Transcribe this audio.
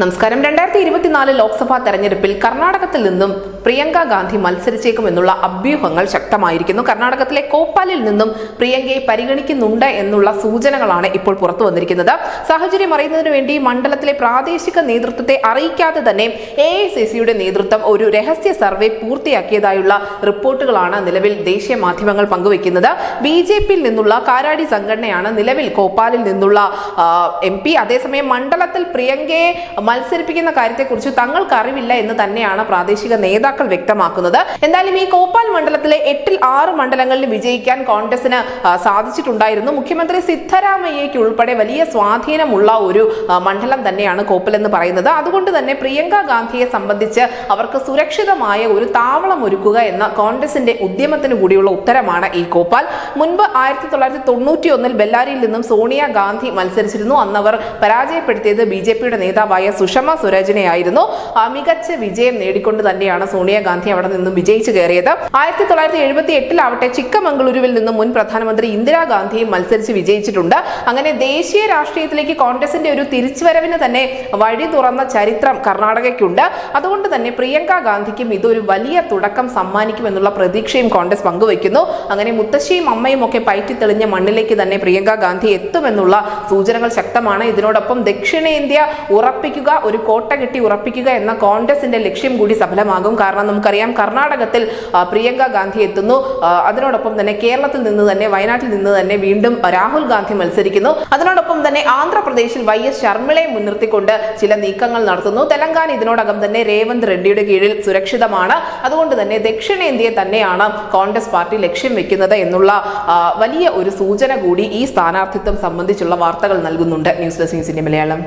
നമസ്കാരം. രണ്ടായിരത്തി ഇരുപത്തിനാല് ലോക്സഭാ തെരഞ്ഞെടുപ്പിൽ കർണാടകത്തിൽ നിന്നും പ്രിയങ്ക ഗാന്ധി മത്സരിച്ചേക്കുമെന്നുള്ള അഭ്യൂഹങ്ങൾ ശക്തമായിരിക്കുന്നു. കർണാടകത്തിലെ കോപ്പാലിൽ നിന്നും പ്രിയങ്കയെ പരിഗണിക്കുന്നുണ്ട് എന്നുള്ള സൂചനകളാണ് ഇപ്പോൾ പുറത്തു വന്നിരിക്കുന്നത്. സാഹചര്യം അറിയുന്നതിന് വേണ്ടി മണ്ഡലത്തിലെ പ്രാദേശിക നേതൃത്വത്തെ അറിയിക്കാതെ തന്നെ എ നേതൃത്വം ഒരു രഹസ്യ സർവേ പൂർത്തിയാക്കിയതായുള്ള റിപ്പോർട്ടുകളാണ് നിലവിൽ ദേശീയ മാധ്യമങ്ങൾ പങ്കുവെക്കുന്നത് ബി ജെ പിയിൽ നിന്നുള്ള കാരാടി സംഘടനയാണ് നിലവിൽ കോപ്പാലിൽ നിന്നുള്ള എം പി അതേസമയം മണ്ഡലത്തിൽ പ്രിയങ്കയെ മത്സരിപ്പിക്കുന്ന കാര്യത്തെക്കുറിച്ച് തങ്ങൾക്ക് അറിവില്ല എന്ന് തന്നെയാണ് പ്രാദേശിക നേതാക്കൾ വ്യക്തമാക്കുന്നത്. എന്തായാലും ഈ കോപ്പാൽ മണ്ഡലത്തിലെ എട്ടിൽ ആറ് മണ്ഡലങ്ങളിൽ വിജയിക്കാൻ കോൺഗ്രസിന് സാധിച്ചിട്ടുണ്ടായിരുന്നു. മുഖ്യമന്ത്രി സിദ്ധരാമയ്യയ്ക്ക് ഉൾപ്പെടെ വലിയ സ്വാധീനമുള്ള ഒരു മണ്ഡലം തന്നെയാണ് കോപ്പൽ എന്ന് പറയുന്നത്. അതുകൊണ്ട് തന്നെ പ്രിയങ്ക ഗാന്ധിയെ സംബന്ധിച്ച് അവർക്ക് സുരക്ഷിതമായ ഒരു താവളം ഒരുക്കുക എന്ന കോൺഗ്രസിന്റെ ഉദ്യമത്തിന് കൂടിയുള്ള ഉത്തരമാണ് ഈ കോപ്പാൽ. മുൻപ് ആയിരത്തി തൊള്ളായിരത്തി തൊണ്ണൂറ്റി ഒന്നിൽ ബെല്ലാരിയിൽ നിന്നും സോണിയ ഗാന്ധി മത്സരിച്ചിരുന്നു. അന്നവർ പരാജയപ്പെടുത്തിയത് ബി ജെ പിയുടെ നേതാവായ സുഷമ സ്വരാജിനെയായിരുന്നു. മികച്ച വിജയം നേടിക്കൊണ്ട് തന്നെയാണ് സോണിയാഗാന്ധി അവിടെ നിന്നും വിജയിച്ചു കയറിയത്. ആയിരത്തി തൊള്ളായിരത്തി എഴുപത്തി എട്ടിലാവട്ടെ ചിക്കമംഗളൂരുവിൽ നിന്നും മുൻ പ്രധാനമന്ത്രി ഇന്ദിരാഗാന്ധിയും മത്സരിച്ച് വിജയിച്ചിട്ടുണ്ട്. അങ്ങനെ ദേശീയ രാഷ്ട്രീയത്തിലേക്ക് കോൺഗ്രസിന്റെ ഒരു തിരിച്ചുവരവിന് തന്നെ വഴി തുറന്ന ചരിത്രം കർണാടകയ്ക്കുണ്ട്. അതുകൊണ്ട് തന്നെ പ്രിയങ്ക ഗാന്ധിക്കും ഇതൊരു വലിയ തുടക്കം സമ്മാനിക്കുമെന്നുള്ള പ്രതീക്ഷയും കോൺഗ്രസ് പങ്കുവയ്ക്കുന്നു. അങ്ങനെ മുത്തശ്ശിയും അമ്മയും ഒക്കെ പയറ്റിത്തെളിഞ്ഞ മണ്ണിലേക്ക് തന്നെ പ്രിയങ്ക ഗാന്ധി എത്തുമെന്നുള്ള സൂചനകൾ ശക്തമാണ്. ഇതിനോടൊപ്പം ദക്ഷിണേന്ത്യ ഉറപ്പിക്കുക ഒരു കോട്ട കെട്ടി ഉറപ്പിക്കുക എന്ന കോൺഗ്രസിന്റെ ലക്ഷ്യം കൂടി സഫലമാകും. കാരണം നമുക്കറിയാം കർണാടകത്തിൽ പ്രിയങ്ക ഗാന്ധി എത്തുന്നു. അതിനോടൊപ്പം തന്നെ കേരളത്തിൽ നിന്ന് തന്നെ വയനാട്ടിൽ നിന്ന് തന്നെ വീണ്ടും രാഹുൽ ഗാന്ധി മത്സരിക്കുന്നു. അതിനോടൊപ്പം തന്നെ ആന്ധ്രാപ്രദേശിൽ വൈ എസ് ശർമ്മിളയെ മുൻനിർത്തിക്കൊണ്ട് ചില നീക്കങ്ങൾ നടത്തുന്നു. തെലങ്കാന ഇതിനോടകം തന്നെ രേവന്ത് റെഡ്ഡിയുടെ കീഴിൽ സുരക്ഷിതമാണ്. അതുകൊണ്ട് തന്നെ ദക്ഷിണേന്ത്യയെ തന്നെയാണ് കോൺഗ്രസ് പാർട്ടി ലക്ഷ്യം വെക്കുന്നത് എന്നുള്ള വലിയ ഒരു സൂചന കൂടി ഈ സ്ഥാനാർത്ഥിത്വം സംബന്ധിച്ചുള്ള വാർത്തകൾ നൽകുന്നുണ്ട്. ന്യൂസ് ഡെസ്ക് ന്യൂസിന്റെ മലയാളം.